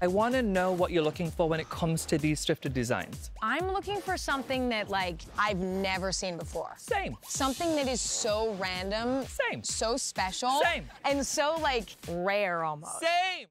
I want to know what you're looking for when it comes to these thrifted designs. I'm looking for something that like I've never seen before. Same. Something that is so random, Same. so special, Same. and so like rare almost. Same.